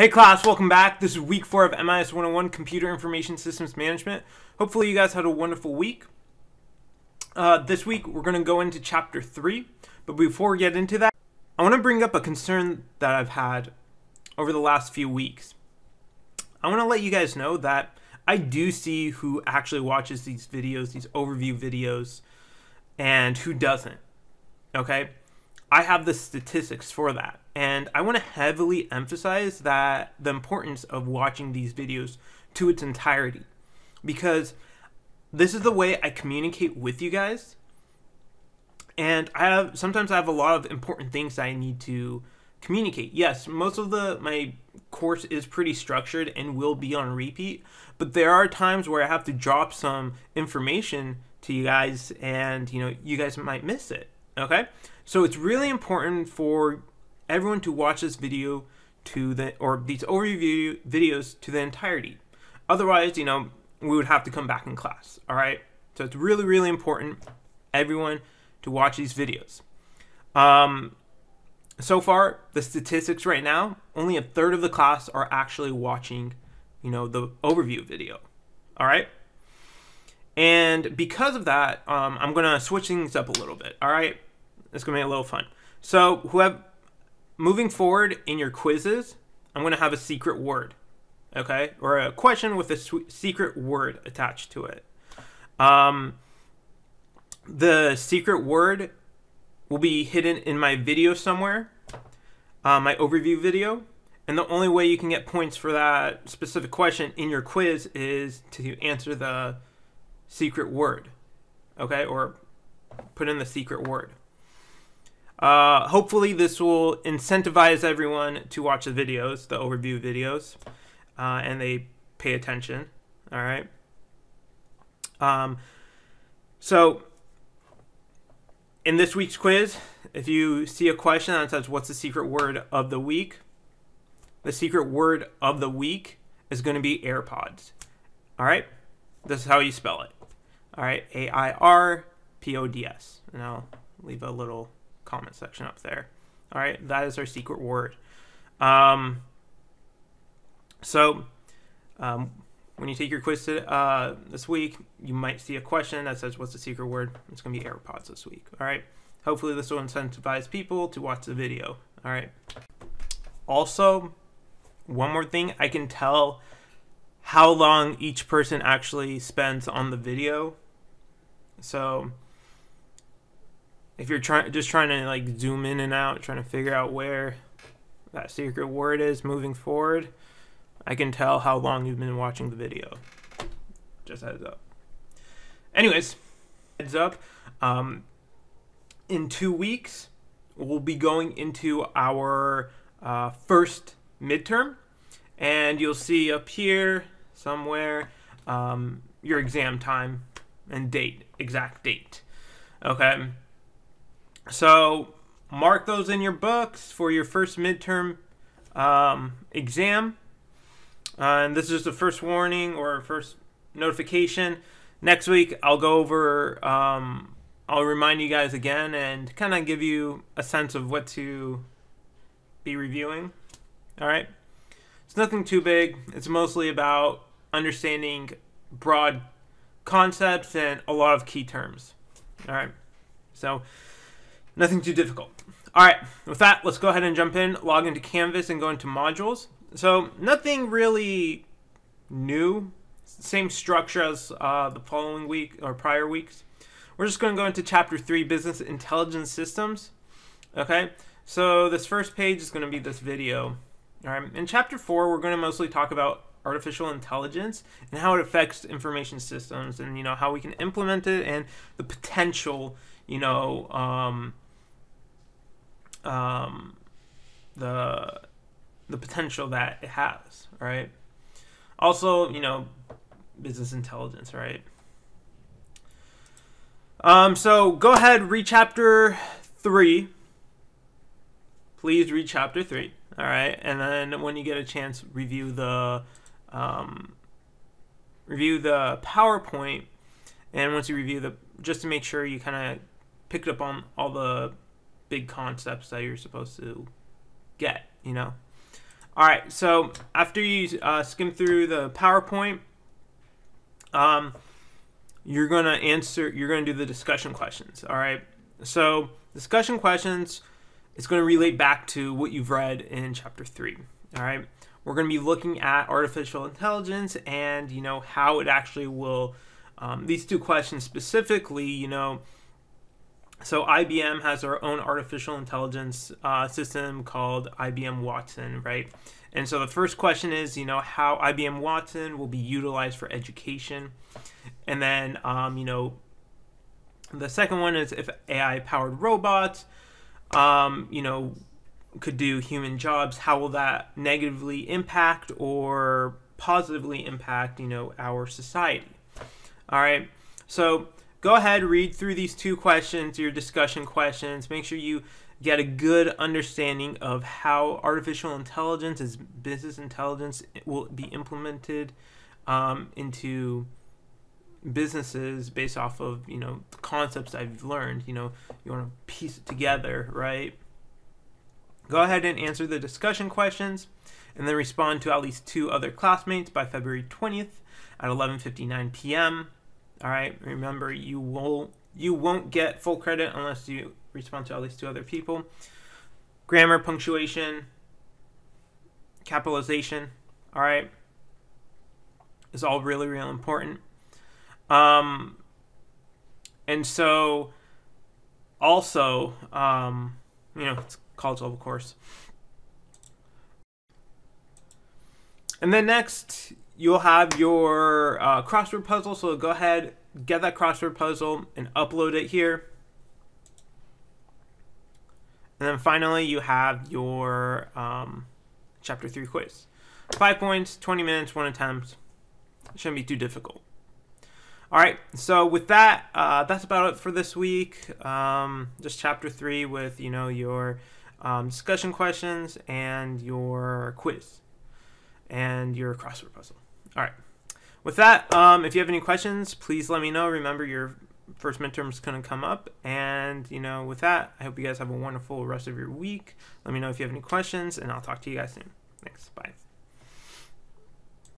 Hey class, welcome back. This is week four of MIS 101 Computer Information Systems Management. Hopefully you guys had a wonderful week. Uh, this week we're going to go into chapter three, but before we get into that, I want to bring up a concern that I've had over the last few weeks. I want to let you guys know that I do see who actually watches these videos, these overview videos, and who doesn't. Okay? I have the statistics for that. And I want to heavily emphasize that the importance of watching these videos to its entirety. Because this is the way I communicate with you guys. And I have sometimes I have a lot of important things I need to communicate. Yes, most of the my course is pretty structured and will be on repeat, but there are times where I have to drop some information to you guys and you know, you guys might miss it. Okay? So it's really important for everyone to watch this video to the or these overview videos to the entirety. Otherwise, you know, we would have to come back in class. All right. So it's really, really important everyone to watch these videos. Um, so far, the statistics right now, only a third of the class are actually watching, you know, the overview video. All right. And because of that, um, I'm gonna switch things up a little bit. All right. It's gonna be a little fun. So, moving forward in your quizzes, I'm gonna have a secret word, okay, or a question with a secret word attached to it. Um, the secret word will be hidden in my video somewhere, uh, my overview video. And the only way you can get points for that specific question in your quiz is to answer the secret word, okay, or put in the secret word. Uh, hopefully, this will incentivize everyone to watch the videos, the overview videos, uh, and they pay attention. All right. Um, so, in this week's quiz, if you see a question that says, What's the secret word of the week? The secret word of the week is going to be AirPods. All right. This is how you spell it. All right. A I R P O D S. And I'll leave a little comment section up there. All right, that is our secret word. Um, so, um, when you take your quiz to, uh, this week, you might see a question that says, What's the secret word? It's going to be AirPods this week. All right. Hopefully, this will incentivize people to watch the video. All right. Also, one more thing I can tell how long each person actually spends on the video. So, if you're trying just trying to like zoom in and out, trying to figure out where that secret word is moving forward, I can tell how long you've been watching the video. Just heads up. Anyways, heads up. Um, in two weeks, we'll be going into our uh, first midterm, and you'll see up here somewhere um, your exam time and date, exact date. Okay. So mark those in your books for your first midterm um, exam. Uh, and this is the first warning or first notification. Next week, I'll go over, um, I'll remind you guys again and kind of give you a sense of what to be reviewing. All right. It's nothing too big. It's mostly about understanding broad concepts and a lot of key terms. All right. So, Nothing too difficult. All right, with that, let's go ahead and jump in, log into Canvas, and go into modules. So nothing really new, same structure as uh, the following week or prior weeks. We're just going to go into Chapter 3, Business Intelligence Systems. Okay, so this first page is going to be this video. All right, in Chapter 4, we're going to mostly talk about artificial intelligence and how it affects information systems and, you know, how we can implement it and the potential, you know, um, um, the the potential that it has, right? Also, you know, business intelligence, right? Um, so go ahead, read chapter three. Please read chapter three. All right, and then when you get a chance, review the um, review the PowerPoint, and once you review the, just to make sure you kind of picked up on all the big concepts that you're supposed to get, you know. All right, so after you uh, skim through the PowerPoint, um, you're gonna answer. You're gonna do the discussion questions. All right. So discussion questions is going to relate back to what you've read in chapter three. All right. We're going to be looking at artificial intelligence and you know how it actually will. Um, these two questions specifically, you know. So IBM has their own artificial intelligence uh, system called IBM Watson, right? And so the first question is, you know, how IBM Watson will be utilized for education. And then, um, you know, the second one is if AI powered robots, um, you know, could do human jobs, how will that negatively impact or positively impact, you know, our society? All right. So go ahead, read through these two questions, your discussion questions. Make sure you get a good understanding of how artificial intelligence as business intelligence will be implemented um, into businesses based off of you know concepts I've learned. You know, you want to piece it together, right? Go ahead and answer the discussion questions, and then respond to at least two other classmates by February 20th at 11:59 p.m. All right. Remember, you will you won't get full credit unless you respond to at least two other people. Grammar, punctuation, capitalization, all right, is all really, really important. Um, and so, also, um, you know, it's college level course. And then next, you'll have your uh, crossword puzzle. So go ahead, get that crossword puzzle and upload it here. And then finally, you have your um, chapter 3 quiz. Five points, 20 minutes, one attempt. It shouldn't be too difficult. All right, so with that, uh, that's about it for this week. Um, just chapter 3 with, you know, your um, discussion questions and your quiz and your crossword puzzle. All right. With that, um, if you have any questions, please let me know. Remember, your first midterm is going to come up. And, you know, with that, I hope you guys have a wonderful rest of your week. Let me know if you have any questions, and I'll talk to you guys soon. Thanks. Bye.